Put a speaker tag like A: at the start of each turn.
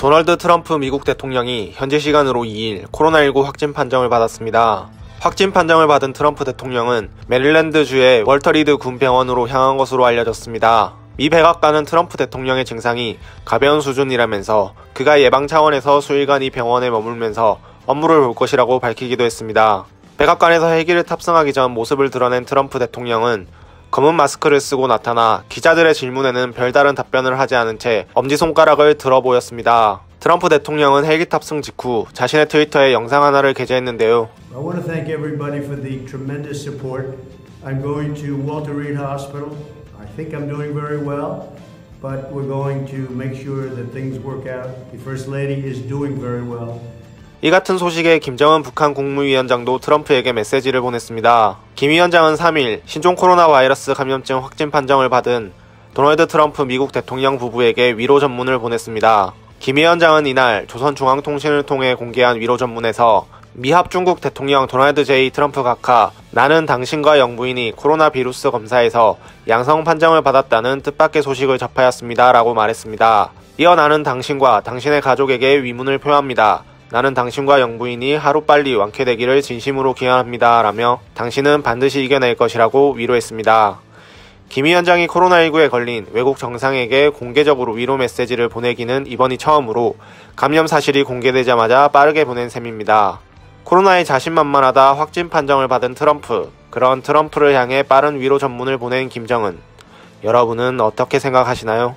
A: 도널드 트럼프 미국 대통령이 현지 시간으로 2일 코로나19 확진 판정을 받았습니다. 확진 판정을 받은 트럼프 대통령은 메릴랜드주의 월터 리드 군 병원으로 향한 것으로 알려졌습니다. 미 백악관은 트럼프 대통령의 증상이 가벼운 수준이라면서 그가 예방 차원에서 수일간 이 병원에 머물면서 업무를 볼 것이라고 밝히기도 했습니다. 백악관에서 헬기를 탑승하기 전 모습을 드러낸 트럼프 대통령은 검은 마스크를 쓰고 나타나 기자들의 질문에는 별다른 답변을 하지 않은 채 엄지손가락을 들어 보였습니다. 트럼프 대통령은 헬기 탑승 직후 자신의 트위터에 영상 하나를 게재했는데요.
B: I want to thank everybody for the tremendous support. I'm going to Walter Reed Hospital. I think I'm doing very well, but we're going to make sure that things work out. The First Lady is doing very well.
A: 이 같은 소식에 김정은 북한 국무위원장도 트럼프에게 메시지를 보냈습니다. 김 위원장은 3일 신종 코로나 바이러스 감염증 확진 판정을 받은 도널드 트럼프 미국 대통령 부부에게 위로 전문을 보냈습니다. 김 위원장은 이날 조선중앙통신을 통해 공개한 위로 전문에서 미합중국 대통령 도널드 제이 트럼프 각하 나는 당신과 영부인이 코로나 비루스 검사에서 양성 판정을 받았다는 뜻밖의 소식을 접하였습니다. 라고 말했습니다. 이어 나는 당신과 당신의 가족에게 위문을 표합니다. 나는 당신과 영부인이 하루빨리 완쾌되기를 진심으로 기원합니다. 라며 당신은 반드시 이겨낼 것이라고 위로했습니다. 김 위원장이 코로나19에 걸린 외국 정상에게 공개적으로 위로 메시지를 보내기는 이번이 처음으로 감염 사실이 공개되자마자 빠르게 보낸 셈입니다. 코로나에 자신만만하다 확진 판정을 받은 트럼프. 그런 트럼프를 향해 빠른 위로 전문을 보낸 김정은. 여러분은 어떻게 생각하시나요?